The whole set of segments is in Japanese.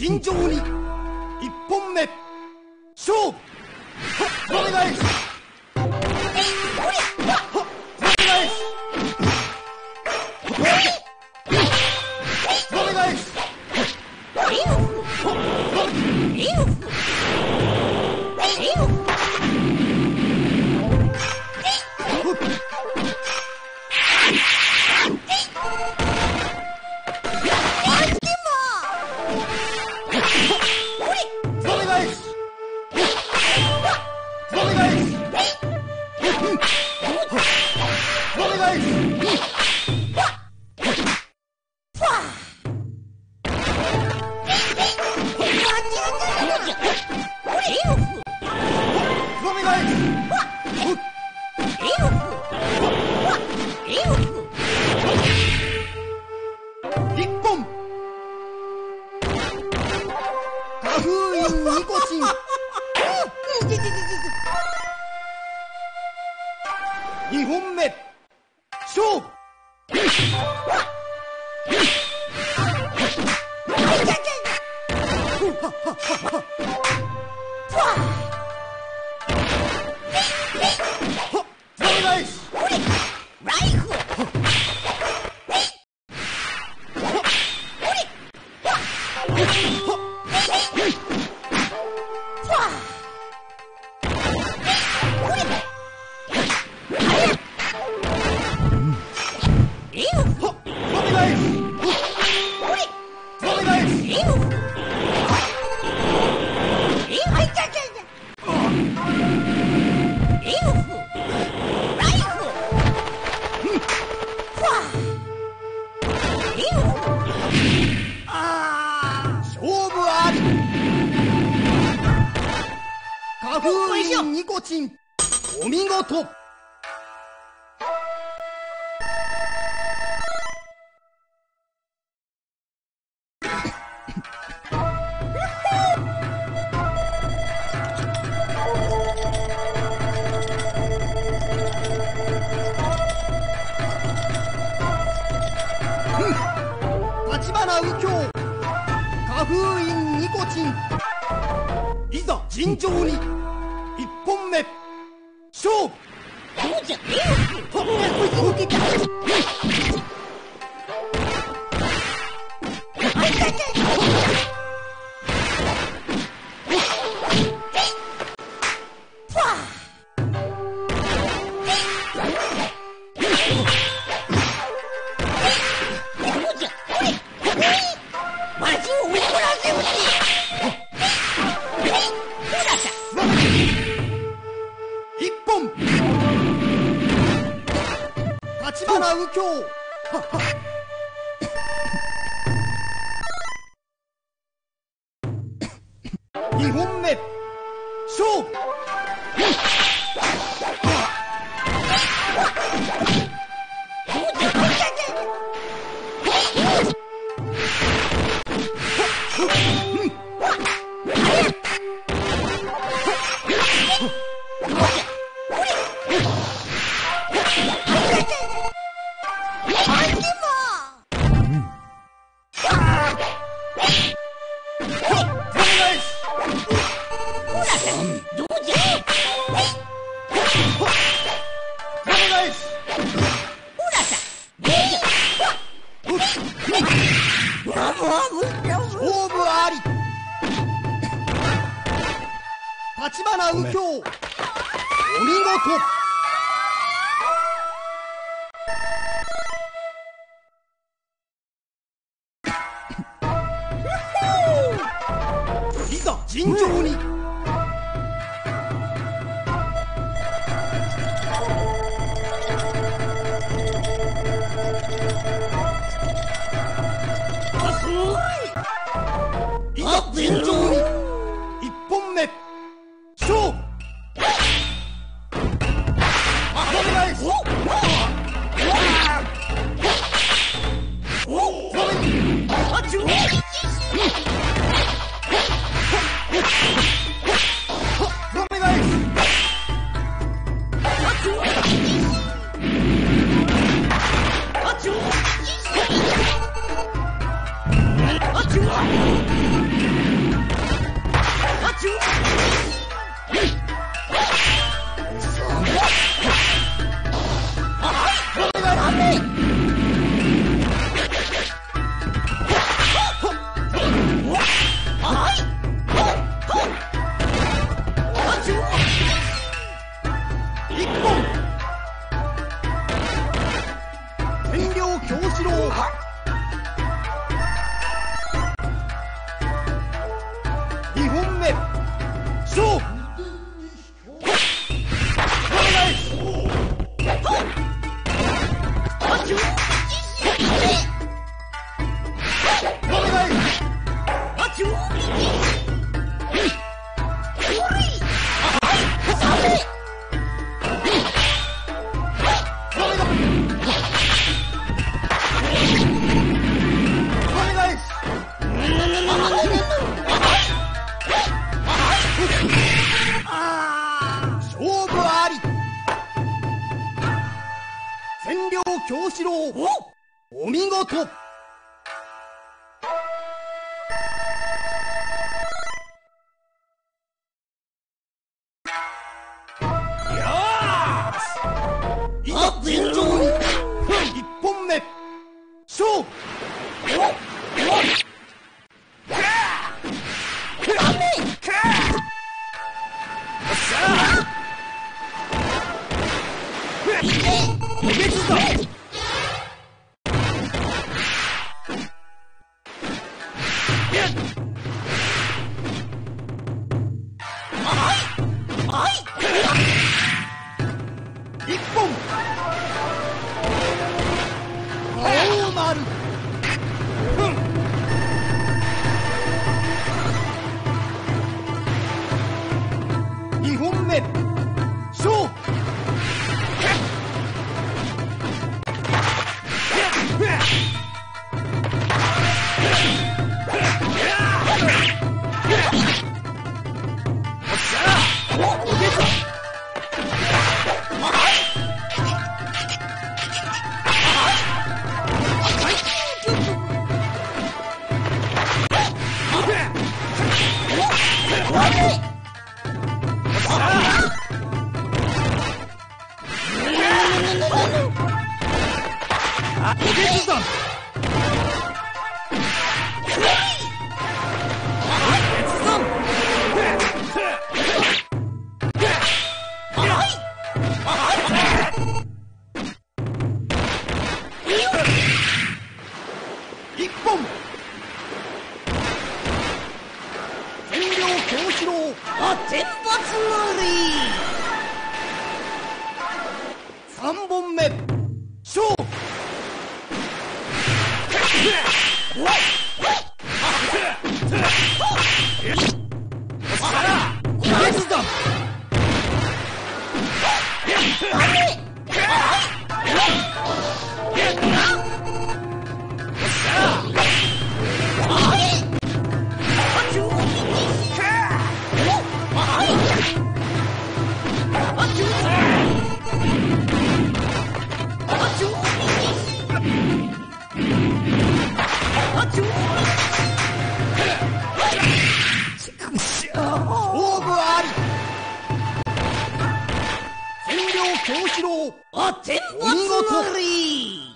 尋常に1本目勝負。お願い花封印ニコチン。二本目。勝負。お封印ニコチン。いざ尋常に。一本目。勝負。一勝負あり。立花右京お見事。いざ尋常に。いざ Geç hızdan. Right! あろお見り。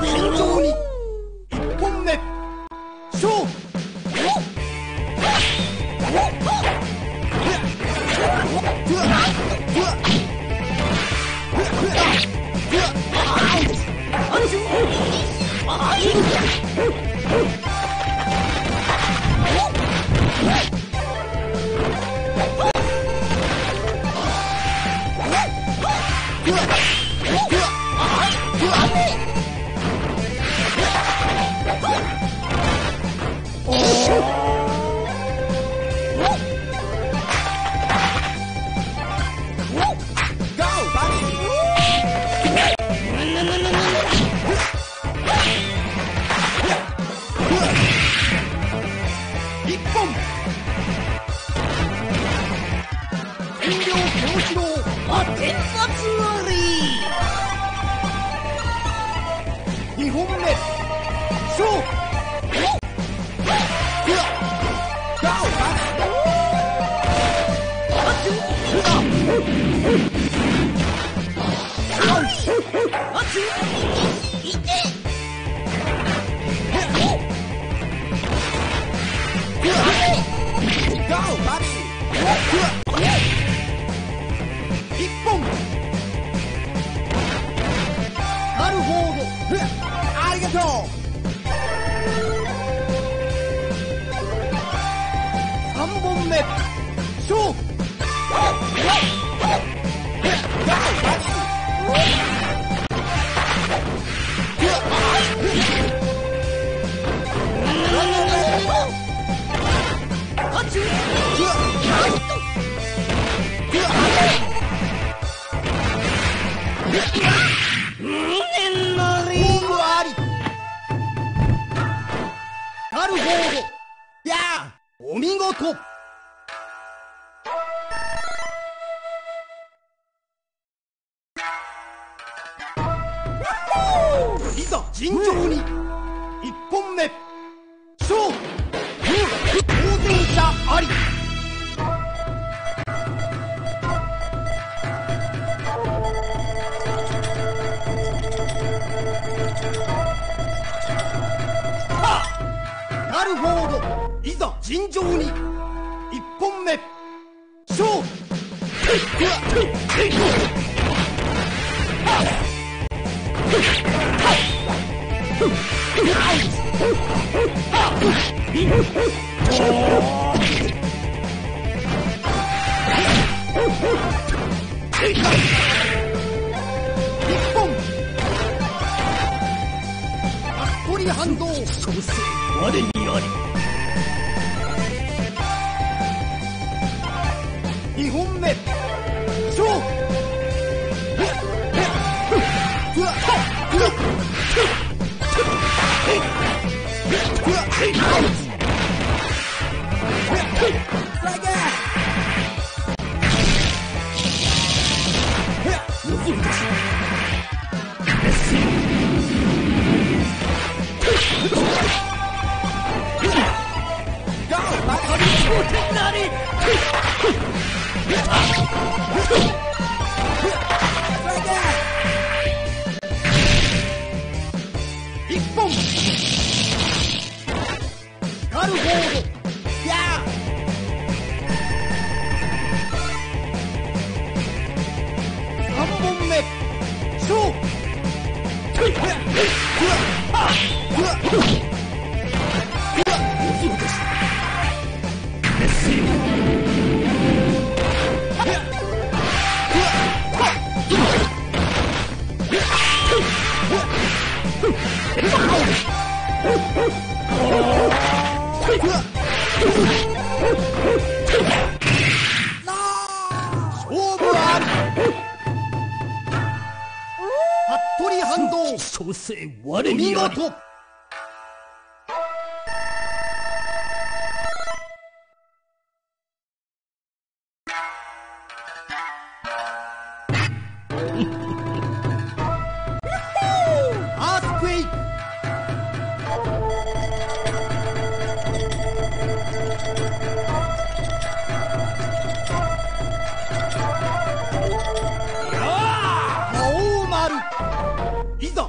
非常に。尋常に。一本目。勝負。反動そのせい我にあり。何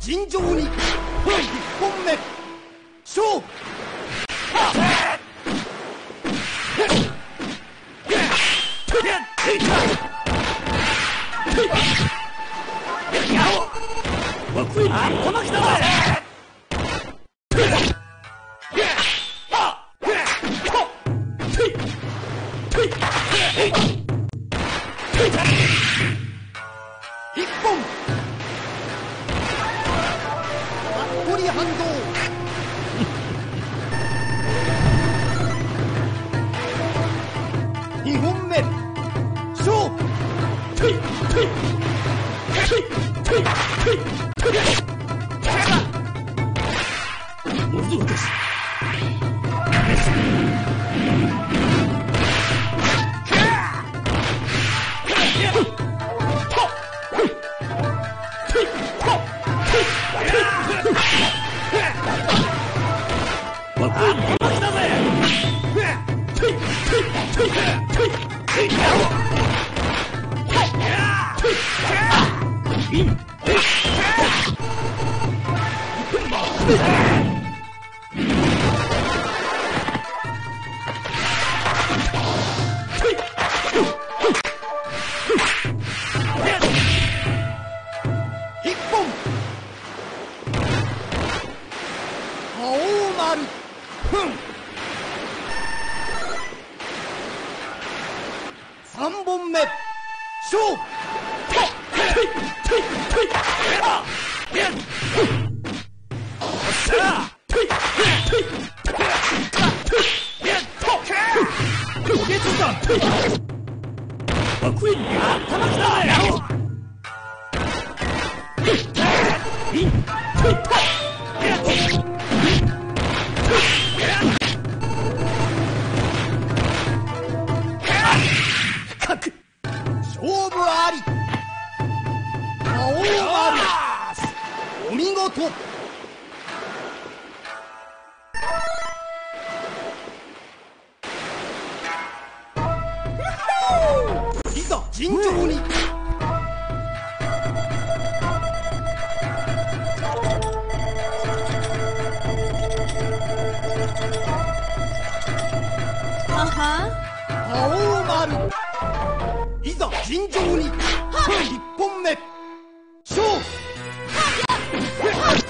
尋常に。1本目。ある。ふん。3本目。勝負。爆炎に頭きたよ尋常に一